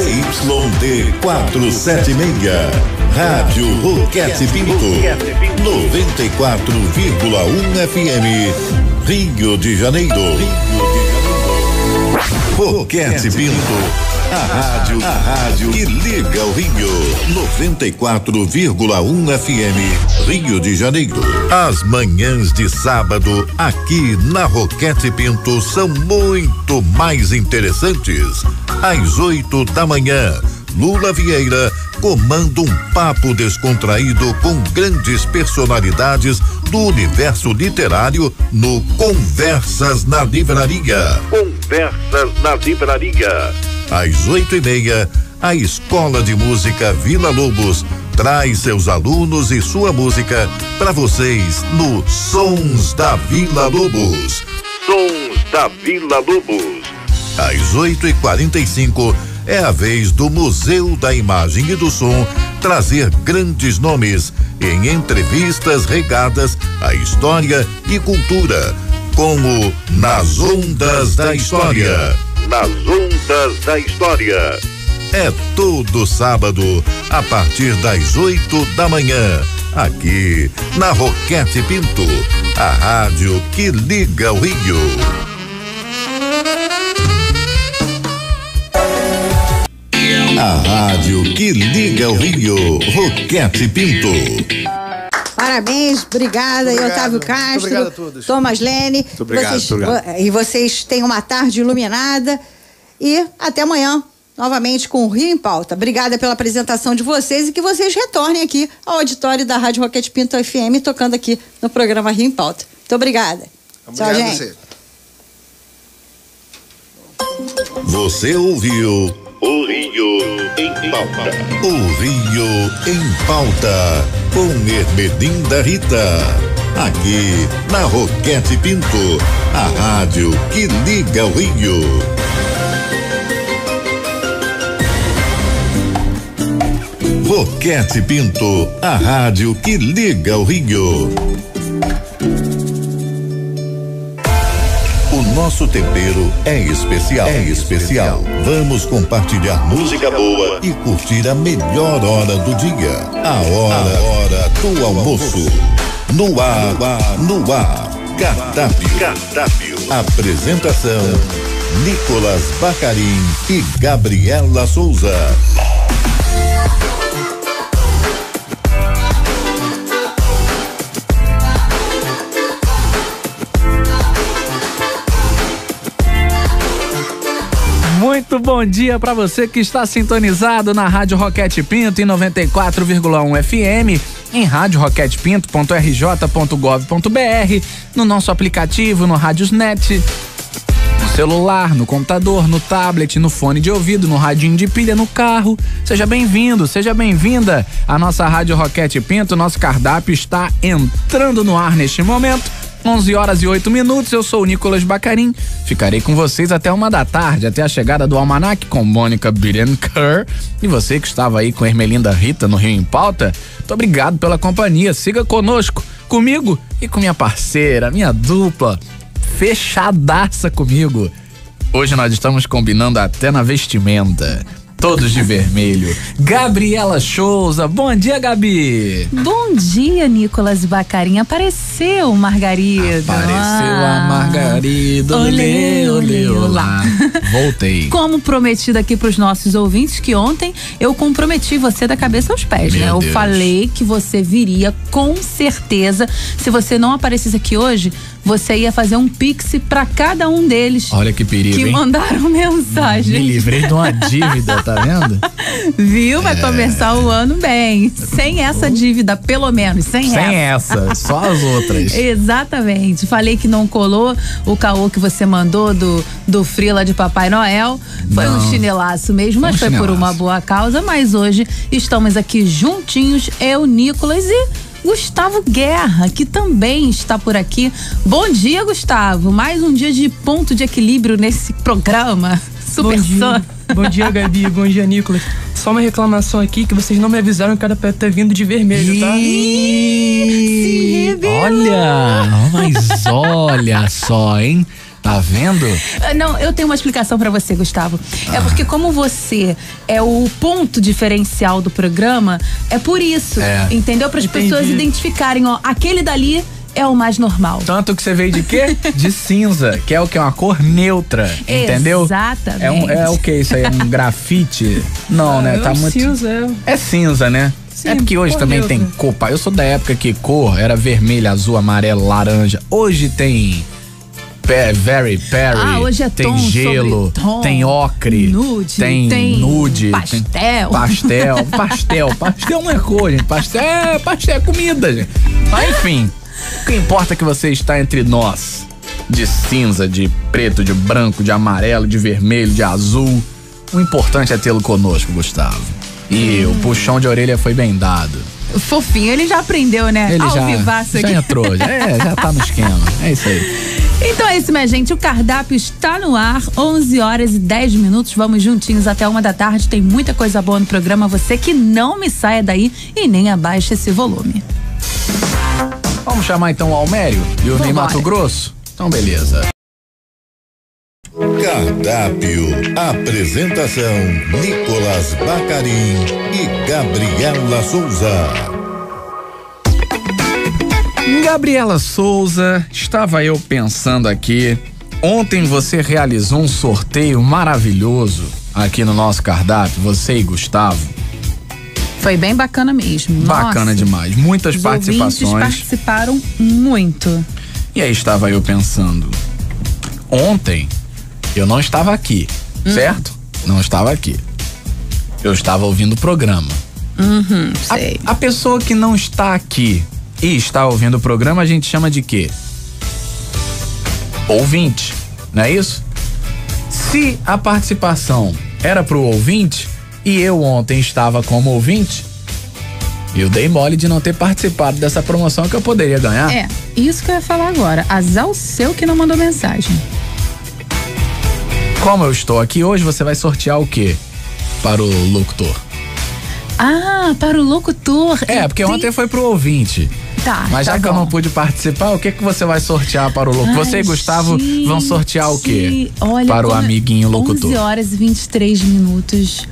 ZYD 476. Rádio Roquete Pinto. 94,1 FM. Rio de Janeiro. Roquete Pinto. A rádio, a rádio que liga o Rio. 94,1 FM, Rio de Janeiro. As manhãs de sábado aqui na Roquete Pinto são muito mais interessantes. Às 8 da manhã, Lula Vieira comanda um papo descontraído com grandes personalidades do universo literário no Conversas na Livraria. Conversas na Livraria às oito e meia, a Escola de Música Vila Lobos traz seus alunos e sua música para vocês no Sons da Vila Lobos. Sons da Vila Lobos. Às oito e quarenta e cinco é a vez do Museu da Imagem e do Som trazer grandes nomes em entrevistas regadas à história e cultura, como Nas Ondas da História nas ondas da história. É todo sábado, a partir das 8 da manhã, aqui na Roquete Pinto, a rádio que liga o Rio. A rádio que liga o Rio, Roquete Pinto. Parabéns, obrigada, obrigado. Otávio Castro, obrigado a todos. Thomas Lene. Muito obrigado, vocês, obrigado. E vocês tenham uma tarde iluminada e até amanhã, novamente com o Rio em Pauta. Obrigada pela apresentação de vocês e que vocês retornem aqui ao auditório da Rádio Roquete Pinto FM, tocando aqui no programa Rio em Pauta. Muito obrigada. Obrigado Tchau, gente. Você. você ouviu o Rio em Pauta. O Rio em Pauta, com Ermelinda Rita. Aqui na Roquete Pinto, a rádio que liga o Rio. Roquete Pinto, a rádio que liga o Rio. Nosso tempero é especial. É especial. Vamos compartilhar música boa e curtir a melhor hora do dia. A hora, a hora do almoço. No ar, no ar. Cardápio. Cardápio. Apresentação: Nicolas Bacarim e Gabriela Souza. Muito bom dia para você que está sintonizado na Rádio Roquete Pinto em 94,1 FM, em radioroquetepinto.rj.gov.br, no nosso aplicativo, no Rádiosnet, no celular, no computador, no tablet, no fone de ouvido, no radinho de pilha, no carro. Seja bem-vindo, seja bem-vinda à nossa Rádio Roquete Pinto. Nosso cardápio está entrando no ar neste momento 11 horas e 8 minutos, eu sou o Nicolas Bacarim. Ficarei com vocês até uma da tarde, até a chegada do Almanac com Mônica Bittencourt. E você que estava aí com Ermelinda Rita no Rio em Pauta, muito obrigado pela companhia. Siga conosco, comigo e com minha parceira, minha dupla, fechadaça comigo. Hoje nós estamos combinando até na vestimenta todos de vermelho. Gabriela Souza, bom dia, Gabi. Bom dia, Nicolas Bacarim. Apareceu Margarida. Apareceu ah. a Margarida. Olê, olê, olá. Voltei. Como prometido aqui para os nossos ouvintes, que ontem eu comprometi você da cabeça aos pés, Meu né? Eu falei que você viria com certeza. Se você não aparecesse aqui hoje, você ia fazer um pix para cada um deles. Olha que perigo, Que hein? mandaram mensagem. Me livrei de uma dívida, tá vendo? Viu? Vai é... começar o ano bem. Sem essa dívida, pelo menos. Sem, sem essa. essa. Só as outras. Exatamente. Falei que não colou o caô que você mandou do, do Frila de Papai Noel. Foi não. um chinelaço mesmo, mas um foi por uma boa causa. Mas hoje estamos aqui juntinhos, eu, Nicolas e Gustavo Guerra, que também está por aqui. Bom dia, Gustavo. Mais um dia de ponto de equilíbrio nesse programa. Super Bom dia. Bom dia, Gabi. Bom dia, Nicolas. Só uma reclamação aqui que vocês não me avisaram que era pra ter vindo de vermelho, tá? Se olha, mas olha só, hein? Tá vendo? Ah, Não, eu tenho uma explicação pra você, Gustavo. É Ah. porque como você é o ponto diferencial do programa, é por isso, É. entendeu? Para as pessoas identificarem, ó, aquele dali é o mais normal. Tanto que você veio de quê? De cinza, que é o que? Uma cor neutra, entendeu? Exatamente. É, um, é o que isso aí? É um grafite? Não, né? É Tá um muito. cinza, é. É cinza, né? Sim, é porque hoje também neutra. tem cor. Eu sou da época que cor era vermelho, azul, amarelo, laranja. Hoje tem Very Perry. Ah, hoje é tem tom gelo, tom, tem ocre, nude, tem, tem nude, pastel. tem pastel, pastel, pastel não é cor, gente. Pastel é, pastel é comida, gente. Mas enfim, o que importa é que você está entre nós. De cinza, de preto, de branco, de amarelo, de vermelho, de azul. O importante é tê-lo conosco, Gustavo. E Hum. o puxão de orelha foi bem dado. Fofinho, ele já aprendeu, né? Ele Ao já, vivaço já aqui. entrou, já, é, já tá no esquema. É isso aí. Então é isso, minha gente. O cardápio está no ar, 11 horas e 10 minutos. Vamos juntinhos até uma da tarde. Tem muita coisa boa no programa. Você que não me saia daí e nem abaixe esse volume. Vamos chamar então o Almério e o Ney Vambora. Mato Grosso? Então, beleza. Cardápio. Apresentação: Nicolas Bacarim e Gabriela Souza. Gabriela Souza, estava eu pensando aqui. Ontem você realizou um sorteio maravilhoso aqui no nosso cardápio, você e Gustavo. Foi bem bacana mesmo. Bacana Nossa, demais. Muitas Os participações. participaram muito. E aí estava eu pensando. Ontem eu não estava aqui, Hum. certo? Não estava aqui. Eu estava ouvindo o programa. Uhum, sei. A, a pessoa que não está aqui e está ouvindo o programa, a gente chama de quê? Ouvinte, não é isso? Se a participação era pro ouvinte e eu ontem estava como ouvinte, eu dei mole de não ter participado dessa promoção que eu poderia ganhar. É, isso que eu ia falar agora. Azar o seu que não mandou mensagem. Como eu estou aqui hoje, você vai sortear o quê? Para o locutor. Ah, para o locutor. É, porque Entendi. ontem foi pro ouvinte. Tá, Mas já tá que eu bom. não pude participar, o que que você vai sortear para o locutor? Você e Gustavo vão sortear o quê? gente, Olha, para o como- amiguinho locutor. 11 horas e 23 minutos.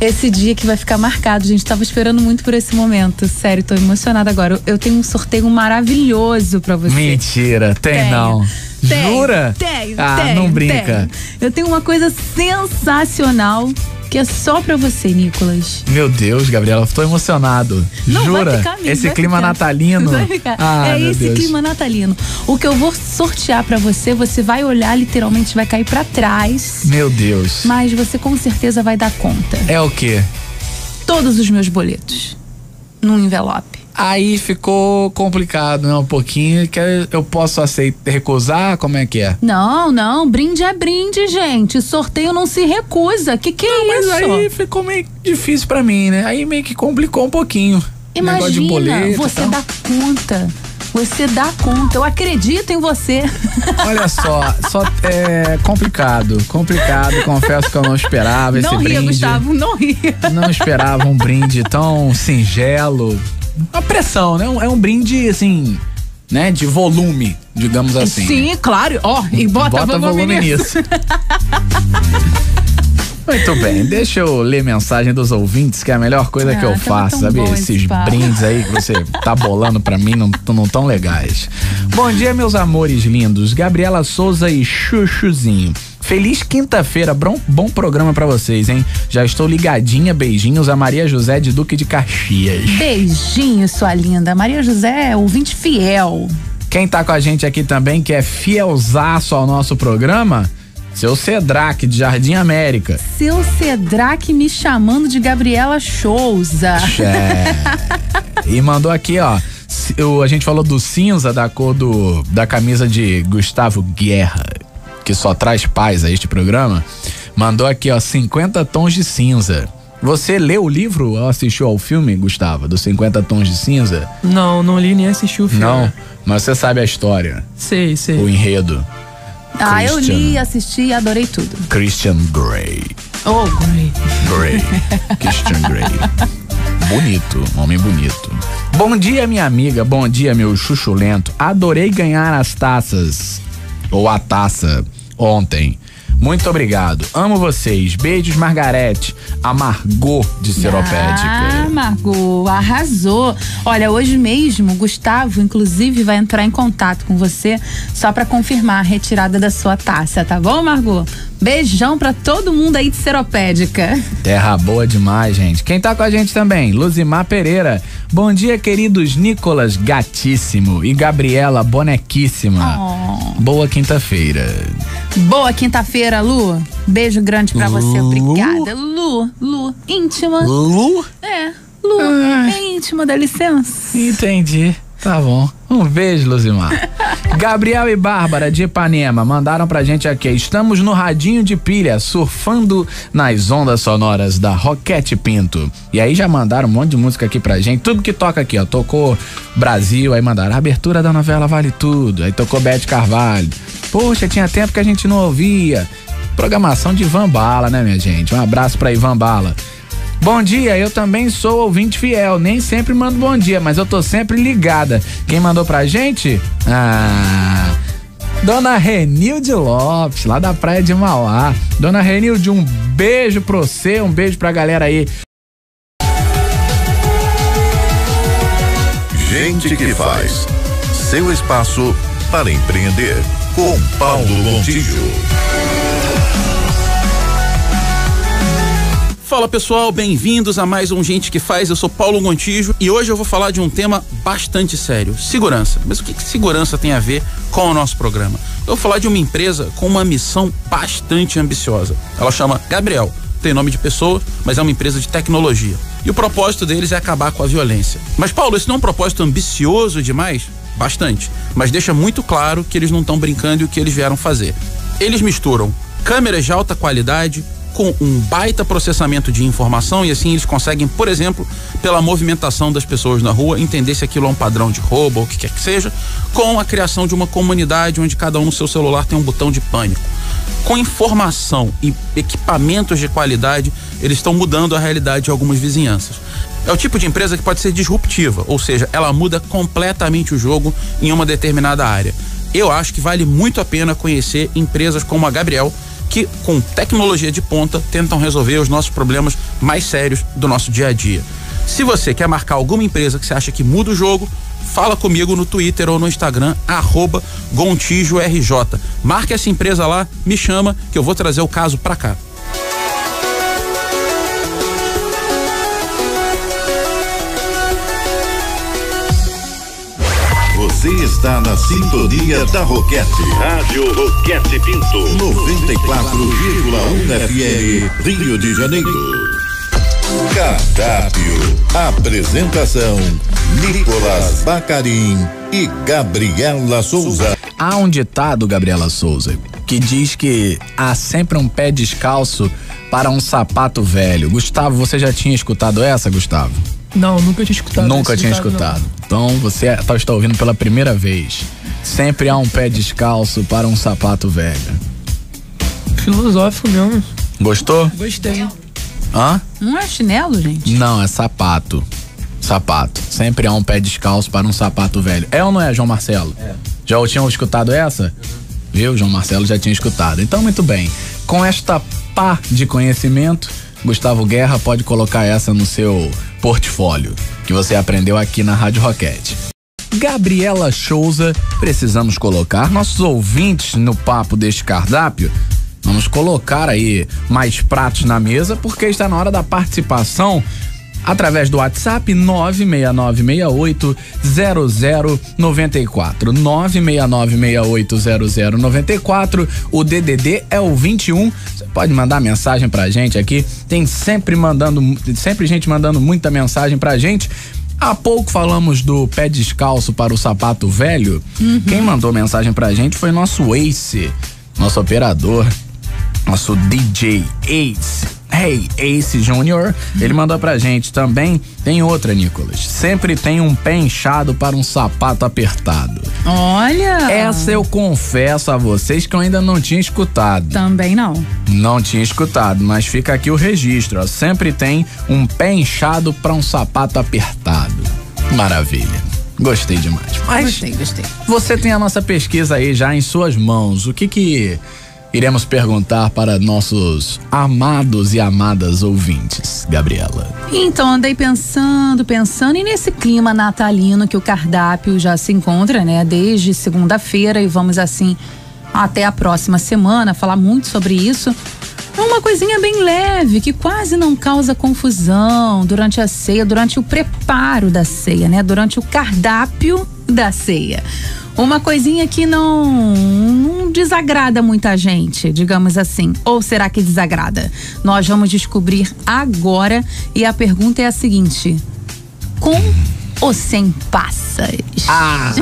Esse dia que vai ficar marcado, gente. Tava esperando muito por esse momento. Sério, tô emocionada agora. Eu- Eu tenho um sorteio maravilhoso pra você. Mentira, tem Tenho. não. Tenho, Jura? Tenho, Ah, tenho, não brinca. tenho. Eu tenho uma coisa sensacional que é só pra você, Nicolas. Meu Deus, Gabriela, tô emocionado. Não, Jura? ficar Esse clima ficar. natalino. Ah, é esse Deus. clima natalino. O que eu vou sortear pra você, você vai olhar, literalmente vai cair pra trás. Meu Deus. Mas você com certeza vai dar conta. É o quê? Todos os meus boletos. Num envelope. Aí ficou complicado, né? Um pouquinho. Que eu posso aceitar, recusar? Como é que é? Não, não, brinde é brinde, gente. Sorteio não se recusa. Que que é Mas isso? aí ficou meio difícil pra mim, né? Aí meio que complicou um pouquinho. Imagina, boleto você dá conta. Você dá conta. Eu acredito em você. Olha só, só é complicado, complicado. Confesso que eu não esperava esse não ria, brinde. Gustavo, não ria. Não esperava um brinde tão singelo. Uma pressão, né? Um- É um brinde assim, né? De volume, digamos assim. Sim, claro. Ó, e bota, volume, nisso. Muito bem, deixa eu ler mensagem dos ouvintes, que é a melhor coisa Ah, que eu tava faço, sabe? Esses papo. brindes aí que você tá bolando pra mim não, não tão legais. Bom dia, meus amores lindos. Gabriela Souza e Chuchuzinho. Feliz quinta-feira, bom, bom programa pra vocês, hein? Já estou ligadinha, beijinhos a Maria José de Duque de Caxias. Beijinho, sua linda. Maria José, ouvinte fiel. Quem tá com a gente aqui também, que é fielzaço ao nosso programa, seu Cedrac de Jardim América. Seu Cedrac me chamando de Gabriela Souza. É. E mandou aqui, ó. A gente falou do cinza da cor do, da camisa de Gustavo Guerra, que só traz paz a este programa. Mandou aqui, ó, 50 tons de cinza. Você leu o livro ou assistiu ao filme, Gustavo, dos 50 tons de cinza? Não, não li nem assisti o filme. Não, mas você sabe a história, Sei, sei. o enredo. Ah, eu Christian. li, assisti e adorei tudo. Christian Grey. Oh, Grey. Christian Grey. Bonito, homem bonito. Bom dia, minha amiga. Bom dia, meu chuchulento. Adorei ganhar as taças. Ou a taça ontem. Muito obrigado. Amo vocês. Beijos, Margarete. A Margot de Seropédica. Ah, Margot, arrasou. Olha, hoje mesmo, Gustavo, inclusive, vai entrar em contato com você só para confirmar a retirada da sua taça, tá bom, Margot? Beijão para todo mundo aí de Seropédica. Terra boa demais, gente. Quem tá com a gente também? Luzimar Pereira. Bom dia, queridos Nicolas Gatíssimo e Gabriela Bonequíssima. Oh. Boa quinta-feira. Boa quinta-feira, Lu. Beijo grande para você. Obrigada. Lu, Lu, íntima. Lu? É, Lu, Ai. é íntima, dá licença. Entendi. Tá bom. Um beijo, Luzimar. Gabriel e Bárbara de Ipanema mandaram pra gente aqui. Estamos no radinho de pilha, surfando nas ondas sonoras da Roquete Pinto. E aí já mandaram um monte de música aqui pra gente. Tudo que toca aqui, ó. Tocou Brasil, aí mandaram a abertura da novela Vale Tudo. Aí tocou Bete Carvalho. Poxa, tinha tempo que a gente não ouvia. Programação de Ivan Bala, né, minha gente? Um abraço pra Ivan Bala. Bom dia, eu também sou ouvinte fiel. Nem sempre mando bom dia, mas eu tô sempre ligada. Quem mandou pra gente? Ah. Dona Renilde Lopes, lá da Praia de Mauá. Dona Renilde, um beijo pra você, um beijo pra galera aí. Gente que faz. Seu espaço para empreender. Com Paulo Montijo. Fala pessoal, bem-vindos a mais um Gente que Faz. Eu sou Paulo Gontijo e hoje eu vou falar de um tema bastante sério: segurança. Mas o que, que segurança tem a ver com o nosso programa? Eu vou falar de uma empresa com uma missão bastante ambiciosa. Ela chama Gabriel. Tem nome de pessoa, mas é uma empresa de tecnologia. E o propósito deles é acabar com a violência. Mas, Paulo, esse não é um propósito ambicioso demais? Bastante. Mas deixa muito claro que eles não estão brincando e o que eles vieram fazer. Eles misturam câmeras de alta qualidade, com um baita processamento de informação e assim eles conseguem, por exemplo, pela movimentação das pessoas na rua, entender se aquilo é um padrão de roubo ou o que quer que seja, com a criação de uma comunidade onde cada um no seu celular tem um botão de pânico. Com informação e equipamentos de qualidade, eles estão mudando a realidade de algumas vizinhanças. É o tipo de empresa que pode ser disruptiva, ou seja, ela muda completamente o jogo em uma determinada área. Eu acho que vale muito a pena conhecer empresas como a Gabriel, que, com tecnologia de ponta, tentam resolver os nossos problemas mais sérios do nosso dia a dia. Se você quer marcar alguma empresa que você acha que muda o jogo, fala comigo no Twitter ou no Instagram, GontijoRJ. Marque essa empresa lá, me chama, que eu vou trazer o caso pra cá. Você está na sintonia da Roquete. Rádio Roquete Pinto. 94,1 FM, Rio de Janeiro. Cardápio. Apresentação: Nicolas Bacarim e Gabriela Souza. Há um ditado, Gabriela Souza, que diz que há sempre um pé descalço para um sapato velho. Gustavo, você já tinha escutado essa, Gustavo? Não, nunca tinha escutado. Nunca tinha escutado. Então você tá, está ouvindo pela primeira vez. Sempre há um pé descalço para um sapato velho. Filosófico mesmo. Gostou? Gostei. Hã? Não é chinelo, gente? Não, é sapato. Sapato. Sempre há um pé descalço para um sapato velho. É ou não é, João Marcelo? É. Já tinham escutado essa? Uhum. Viu? João Marcelo já tinha escutado. Então, muito bem. Com esta pá de conhecimento, Gustavo Guerra pode colocar essa no seu portfólio, que você aprendeu aqui na Rádio Roquete. Gabriela Souza, precisamos colocar nossos ouvintes no papo deste cardápio. Vamos colocar aí mais pratos na mesa, porque está na hora da participação através do WhatsApp 96968 0094 96968 0094 o DDD é o 21 você pode mandar mensagem pra gente aqui tem sempre mandando sempre gente mandando muita mensagem pra gente Há pouco falamos do pé descalço para o sapato velho. Uhum. Quem mandou mensagem pra gente foi nosso Ace, nosso operador, nosso DJ Ace. Hey, Ace Júnior, ele mandou pra gente também. Tem outra, Nicolas. Sempre tem um pé inchado para um sapato apertado. Olha! Essa eu confesso a vocês que eu ainda não tinha escutado. Também não. Não tinha escutado, mas fica aqui o registro. Ó. Sempre tem um pé inchado para um sapato apertado. Maravilha. Gostei demais. Mas Gostei, gostei. você tem a nossa pesquisa aí já em suas mãos. O que que iremos perguntar para nossos amados e amadas ouvintes, Gabriela? Então andei pensando, pensando e nesse clima natalino que o cardápio já se encontra, né, desde segunda-feira e vamos assim até a próxima semana falar muito sobre isso. Uma coisinha bem leve, que quase não causa confusão durante a ceia, durante o preparo da ceia, né? Durante o cardápio da ceia. Uma coisinha que não, não desagrada muita gente, digamos assim. Ou será que desagrada? Nós vamos descobrir agora e a pergunta é a seguinte: com ou sem passas?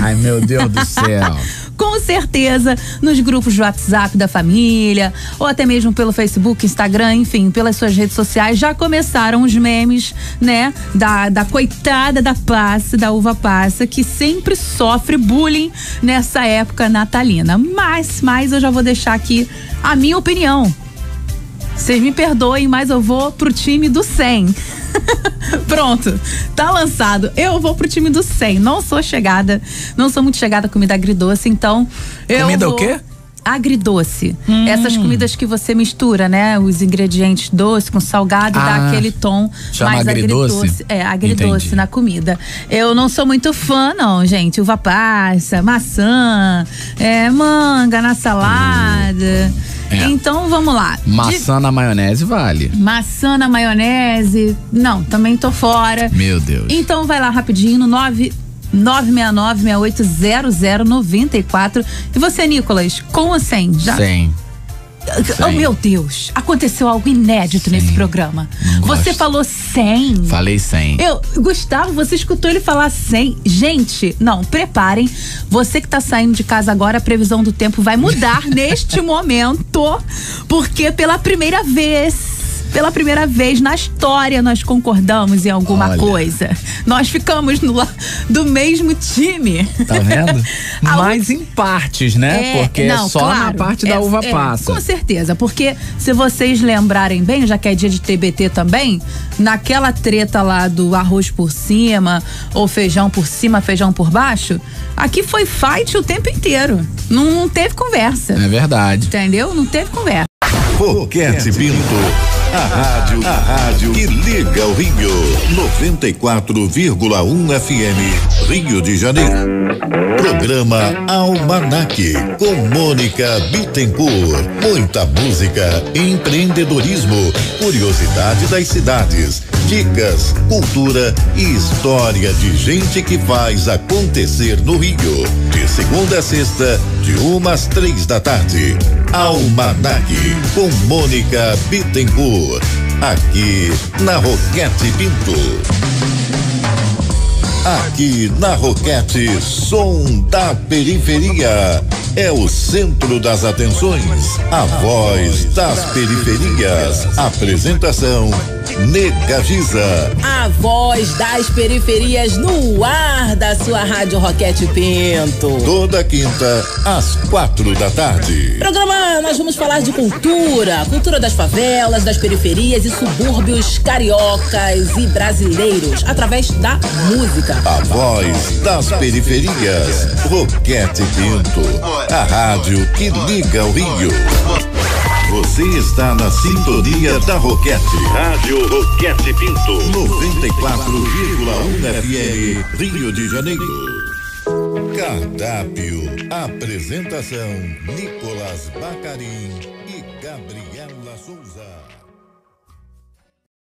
Ai, meu Deus do céu. com certeza nos grupos de WhatsApp da família, ou até mesmo pelo Facebook, Instagram, enfim, pelas suas redes sociais, já começaram os memes, né? Da, da coitada da passa, da uva passa, que sempre sofre bullying nessa época natalina. Mas, mas eu já vou deixar aqui a minha opinião. Vocês me perdoem, mas eu vou pro time do 100. Pronto, tá lançado. Eu vou pro time do 100. Não sou chegada, não sou muito chegada a comida agridoce, então eu Comida vou... o quê? Agridoce. Essas comidas que você mistura, né? Os ingredientes doce com salgado e dá Ah, aquele tom mais agridoce? agridoce. É, agridoce Entendi. na comida. Eu não sou muito fã, não, gente. Uva passa, maçã, é, manga na salada. É. Então vamos lá. De- Maçã na maionese vale. Maçã na maionese. Não, também tô fora. Meu Deus. Então vai lá rapidinho no 9 969-680094. E você, Nicolas, com ou sem? Já? Sem. Oh, meu Deus, aconteceu algo inédito nesse programa. Não Você gosto. falou 100. Falei sem. Eu, Gustavo, você escutou ele falar 100? Gente, não, preparem. Você que tá saindo de casa agora, a previsão do tempo vai mudar neste momento, porque pela primeira vez. Pela primeira vez na história nós concordamos em alguma Olha. coisa. Nós ficamos no, do mesmo time. Tá vendo? Mas em partes, né? É, Porque não, é só claro, na parte da é- uva é, passa. Com certeza, porque se vocês lembrarem bem, já que é dia de TBT também, naquela treta lá do arroz por cima, ou feijão por cima, feijão por baixo, aqui foi fight o tempo inteiro. Não, não teve conversa. É verdade. Entendeu? Não teve conversa. Roquete Pinto. A rádio, a rádio que liga o Rio. 94,1 FM, Rio de Janeiro. Programa Almanac, com Mônica Bittencourt. Muita música, empreendedorismo, curiosidade das cidades, dicas, cultura e história de gente que faz acontecer no Rio. De segunda a sexta, de uma às três da tarde. Almanac, com Mônica Bittencourt. Aqui na Roquete Pinto. Aqui na Roquete, som da periferia. É o centro das atenções, a voz das periferias. Apresentação: Nega Giza. A voz das periferias no ar da sua Rádio Roquete Pinto. Toda quinta, às quatro da tarde. Programa, nós vamos falar de cultura, cultura das favelas, das periferias e subúrbios cariocas e brasileiros, através da música. A voz das periferias. Roquete Pinto. A rádio que liga o Rio. Você está na sintonia da Roquete. Rádio Roquete Pinto. 94,1 FM, Rio de Janeiro. Cardápio. Apresentação: Nicolas Bacarim e Gabriela Souza.